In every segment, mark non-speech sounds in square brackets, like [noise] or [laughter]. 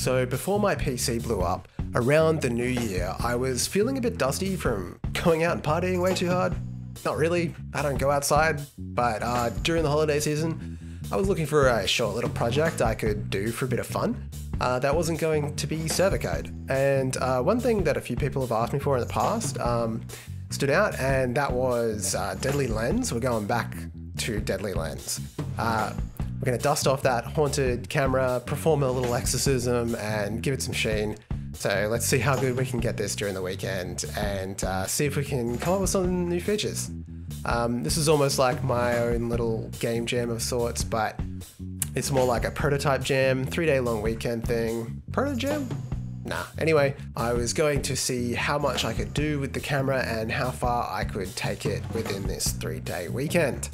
So before my PC blew up, around the new year, I was feeling a bit dusty from going out and partying way too hard. Not really, I don't go outside, but uh, during the holiday season, I was looking for a short little project I could do for a bit of fun. Uh, that wasn't going to be server code. And uh, one thing that a few people have asked me for in the past um, stood out, and that was uh, Deadly Lens. We're going back to Deadly Lens. We're going to dust off that haunted camera, perform a little exorcism, and give it some sheen. So let's see how good we can get this during the weekend and uh, see if we can come up with some new features. Um, this is almost like my own little game jam of sorts, but it's more like a prototype jam, three day long weekend thing. Proto jam? Nah. Anyway, I was going to see how much I could do with the camera and how far I could take it within this three day weekend.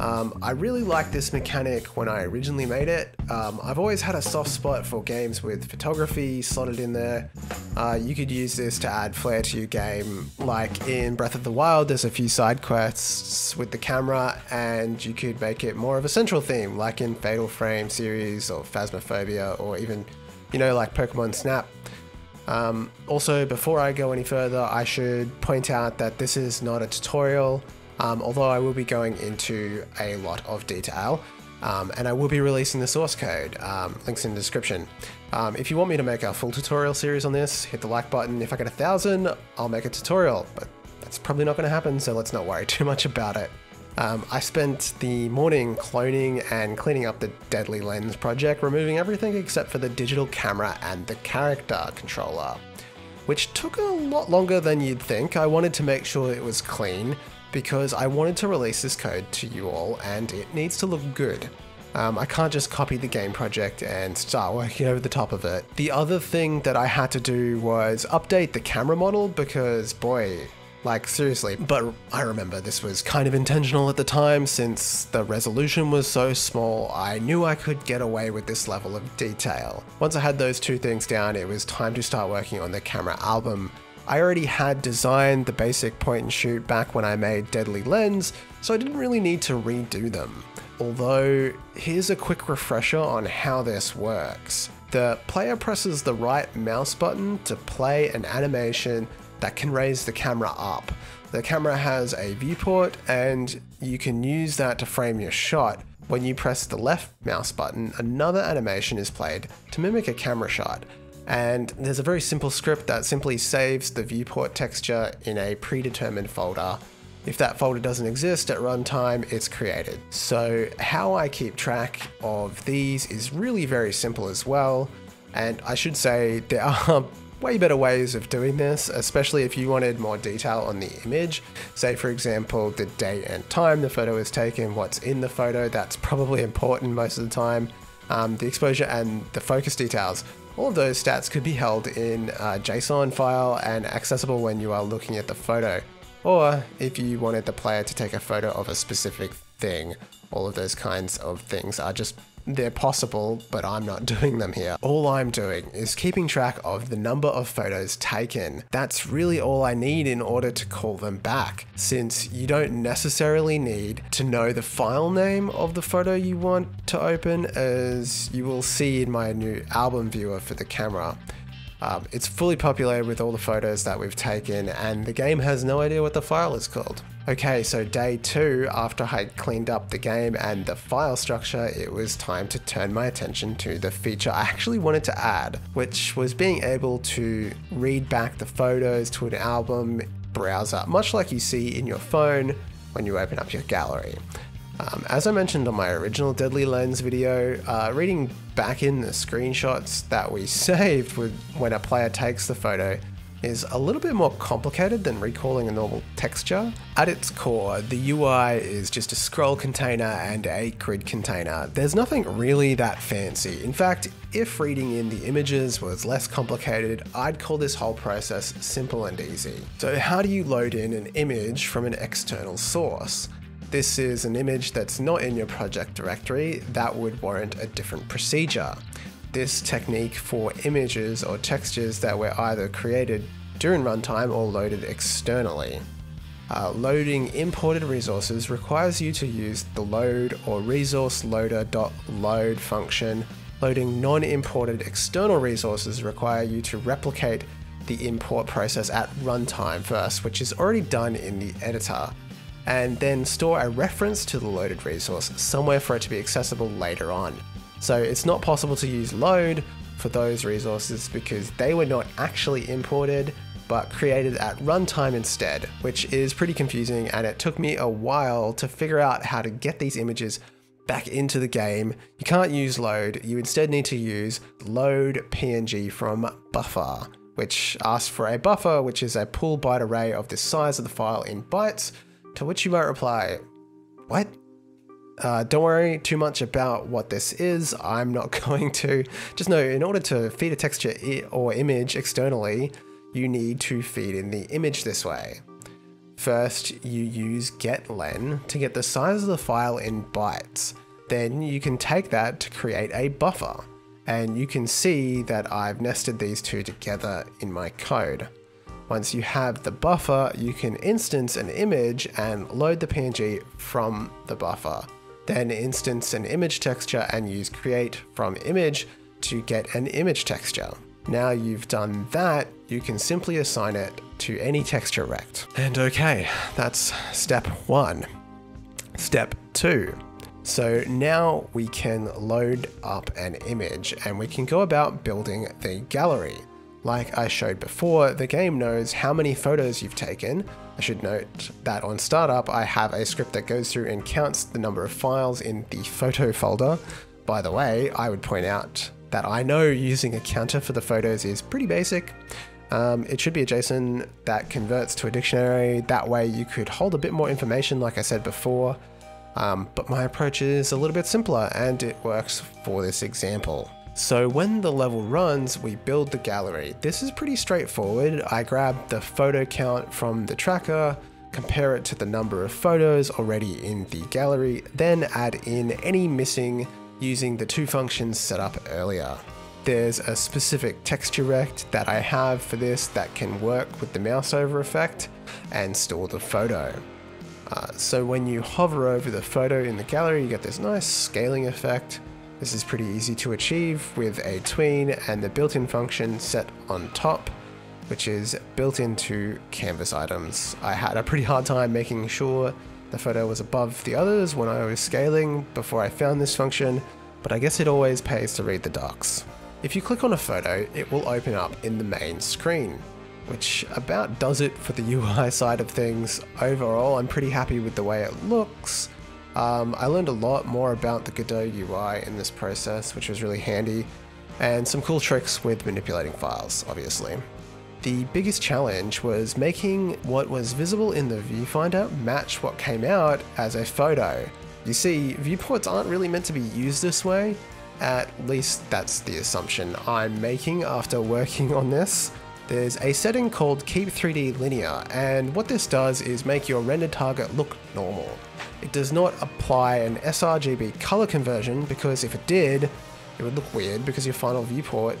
Um, I really liked this mechanic when I originally made it. Um, I've always had a soft spot for games with photography slotted in there. Uh, you could use this to add flair to your game. Like in Breath of the Wild, there's a few side quests with the camera, and you could make it more of a central theme, like in Fatal Frame series or Phasmophobia, or even, you know, like Pokemon Snap. Um, also, before I go any further, I should point out that this is not a tutorial um, although I will be going into a lot of detail. Um, and I will be releasing the source code. Um, links in the description. Um, if you want me to make a full tutorial series on this, hit the like button. If I get a thousand, I'll make a tutorial, but that's probably not going to happen, so let's not worry [laughs] too much about it. Um, I spent the morning cloning and cleaning up the Deadly Lens project, removing everything except for the digital camera and the character controller, which took a lot longer than you'd think. I wanted to make sure it was clean, because I wanted to release this code to you all and it needs to look good. Um, I can't just copy the game project and start working over the top of it. The other thing that I had to do was update the camera model because, boy, like seriously, but I remember this was kind of intentional at the time since the resolution was so small, I knew I could get away with this level of detail. Once I had those two things down, it was time to start working on the camera album I already had designed the basic point and shoot back when I made Deadly Lens, so I didn't really need to redo them. Although, here's a quick refresher on how this works. The player presses the right mouse button to play an animation that can raise the camera up. The camera has a viewport and you can use that to frame your shot. When you press the left mouse button, another animation is played to mimic a camera shot. And there's a very simple script that simply saves the viewport texture in a predetermined folder. If that folder doesn't exist at runtime, it's created. So how I keep track of these is really very simple as well. And I should say there [laughs] are way better ways of doing this, especially if you wanted more detail on the image. Say, for example, the date and time the photo was taken, what's in the photo, that's probably important most of the time. Um, the exposure and the focus details. All of those stats could be held in a JSON file and accessible when you are looking at the photo. Or if you wanted the player to take a photo of a specific thing, all of those kinds of things are just they're possible, but I'm not [laughs] doing them here. All I'm doing is keeping track of the number of photos taken. That's really all I need in order to call them back, since you don't necessarily need to know the file name of the photo you want to open, as you will see in my new album viewer for the camera. Um, it's fully populated with all the photos that we've taken, and the game has no idea what the file is called. Okay, so day two, after I cleaned up the game and the file structure, it was time to turn my attention to the feature I actually wanted to add, which was being able to read back the photos to an album browser, much like you see in your phone when you open up your gallery. Um, as I mentioned on my original Deadly Lens video, uh, reading back in the screenshots that we [laughs] saved with when a player takes the photo is a little bit more complicated than recalling a normal texture. At its core, the UI is just a scroll container and a grid container. There's nothing really that fancy. In fact, if reading in the images was less complicated, I'd call this whole process simple and easy. So how do you load in an image from an external source? This is an image that's not in your project directory, that would warrant a different procedure. This technique for images or textures that were either created during runtime or loaded externally. Uh, loading imported resources requires you to use the load or resource loader.load function loading non-imported external resources require you to replicate the import process at runtime first, which is already done in the editor, and then store a reference to the loaded resource somewhere for it to be accessible later on. So it's not possible to use load for those resources because they were not actually imported but created at runtime instead, which is pretty confusing and it took me a while to figure out how to get these images back into the game. You can't use load, you instead need to use load PNG from buffer, which asks for a buffer, which is a pool byte array of the size of the file in bytes, to which you might reply, what? Uh, don't worry too much about what this is, I'm not [laughs] going to. Just know, in order to feed a texture or image externally, you need to feed in the image this way. First, you use getLen to get the size of the file in bytes. Then you can take that to create a buffer. And you can see that I've nested these two together in my code. Once you have the buffer, you can instance an image and load the PNG from the buffer. Then instance an image texture and use create from image to get an image texture. Now you've done that, you can simply assign it to any texture rect. And okay, that's step one. Step two. So now we can load up an image and we can go about building the gallery. Like I showed before, the game knows how many photos you've taken. I should note that on startup, I have a script that goes through and counts the number of files in the photo folder. By the way, I would point out that I know using a counter for the photos is pretty basic. Um, it should be a JSON that converts to a dictionary. That way you could hold a bit more information like I said before. Um, but my approach is a little bit simpler and it works for this example. So when the level runs, we build the gallery. This is pretty straightforward. I grab the photo count from the tracker, compare it to the number of photos already in the gallery, then add in any missing using the two functions set up earlier. There's a specific texture rect that I have for this that can work with the mouse over effect and store the photo. Uh, so when you hover over the photo in the gallery, you get this nice scaling effect. This is pretty easy to achieve with a tween and the built-in function set on top, which is built into canvas items. I had a pretty hard time making sure the photo was above the others when I was scaling before I found this function, but I guess it always pays to read the docs. If you click on a photo, it will open up in the main screen, which about does it for the [laughs] UI side of things. Overall, I'm pretty happy with the way it looks. Um, I learned a lot more about the Godot UI in this process, which was really handy, and some cool tricks with manipulating files, obviously. The biggest challenge was making what was visible in the viewfinder match what came out as a photo. You see, viewports aren't really meant to be used this way, at least that's the assumption I'm making after working [laughs] on this. There's a setting called Keep 3D Linear, and what this does is make your rendered target look normal. It does not apply an sRGB color conversion because if it did, it would look weird because your final viewport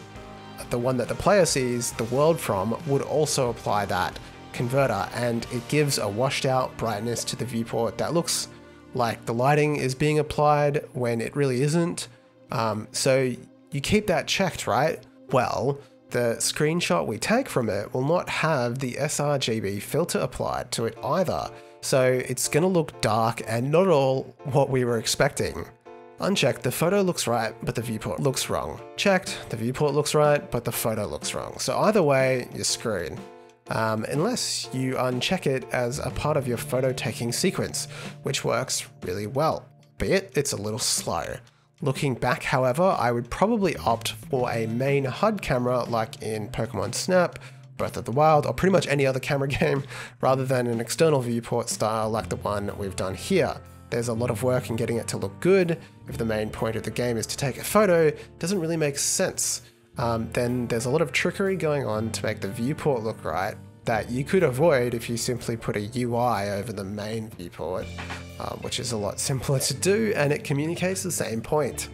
the one that the player sees the world from would also apply that converter and it gives a washed out brightness to the viewport that looks like the lighting is being applied when it really isn't. Um, so you keep that checked, right? Well, the screenshot we take from it will not have the sRGB filter applied to it either. So it's gonna look dark and not at all what we were expecting. Unchecked, the photo looks right, but the viewport looks wrong. Checked, the viewport looks right, but the photo looks wrong. So either way, you're screwed. Um, unless you uncheck it as a part of your photo taking sequence, which works really well, be it it's a little slow. Looking back, however, I would probably opt for a main HUD camera like in Pokemon Snap, Breath of the Wild, or pretty much any other camera [laughs] game, rather than an external viewport style like the one we've done here. There's a lot of work in getting it to look good. If the main point of the game is to take a photo, it doesn't really make sense. Um, then there's a lot of trickery going on to make the viewport look right that you could avoid if you simply put a UI over the main viewport, um, which is a lot simpler to do and it communicates the same point.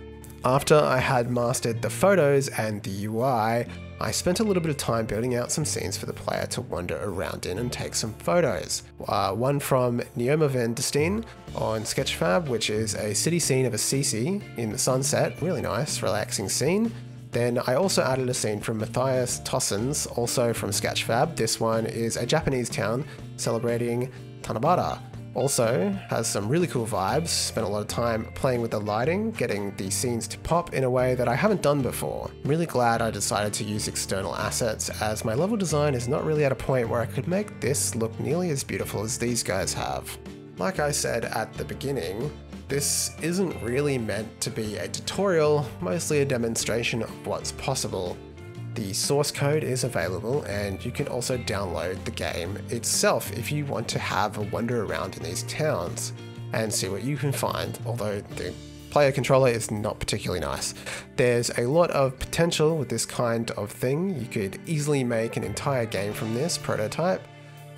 After I had mastered the photos and the UI, I spent a little bit of time building out some scenes for the player to wander around in and take some photos. Uh, one from Neoma van dersteen on Sketchfab, which is a city scene of Assisi in the sunset. Really nice, relaxing scene. Then I also added a scene from Matthias Tossens, also from Sketchfab. This one is a Japanese town celebrating Tanabata. Also has some really cool vibes, spent a lot of time playing with the lighting, getting the scenes to pop in a way that I haven't done before. I'm really glad I decided to use external assets as my level design is not really at a point where I could make this look nearly as beautiful as these guys have. Like I said at the beginning, this isn't really meant to be a tutorial, mostly a demonstration of what's possible. The source code is available and you can also download the game itself if you want to have a wander around in these towns and see what you can find, although the player controller is not particularly nice. There's a lot of potential with this kind of thing. You could easily make an entire game from this prototype,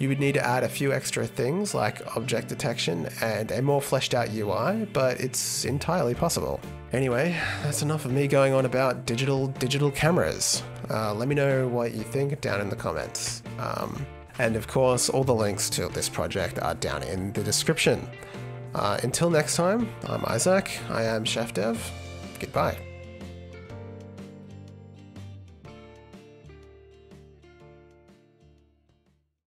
you would need to add a few extra things like object detection and a more fleshed out UI, but it's entirely possible. Anyway, that's enough of me going on about digital digital cameras. Uh, let me know what you think down in the comments. Um, and of course, all the links to this project are down in the description. Uh, until next time, I'm Isaac, I am Chaff Dev. Goodbye.